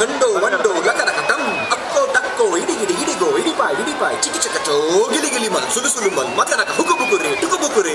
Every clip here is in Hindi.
ಗಂಡು ಒಂಡು ಲಕರಕ ಟಂ ಅಕ್ಕೋ ಟಕ್ಕೋ ಇಡಿಗಿಡಿ ಇಡಿಗೋ ಇಡಿಪಾಯ್ ಇಡಿಪಾಯ್ ಚಿಕ್ಕಿ ಚಕಚೋ ಗಿಲಿ ಗಿಲಿ, ಮಲ್, ಸುಲು ಸುಲು, ಮಲ್ ಮಕರಕ ಹುಕು ಬುಕುರಿ ಟುಕು ಬುಕುರಿ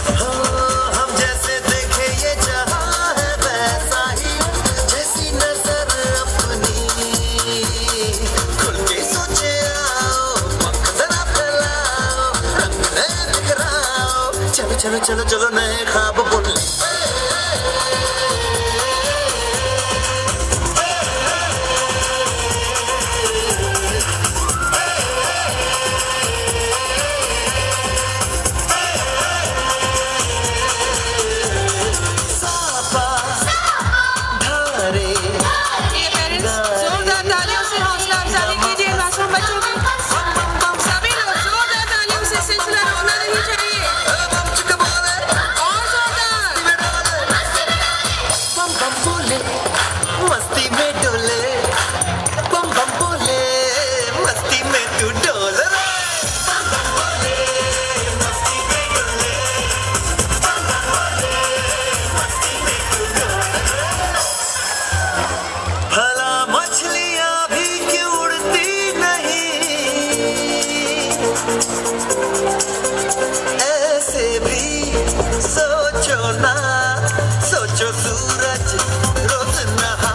चलो चलो चलो नए खाब बोल ऐसे भी सोचो ना सोचो सूरज रोज नहा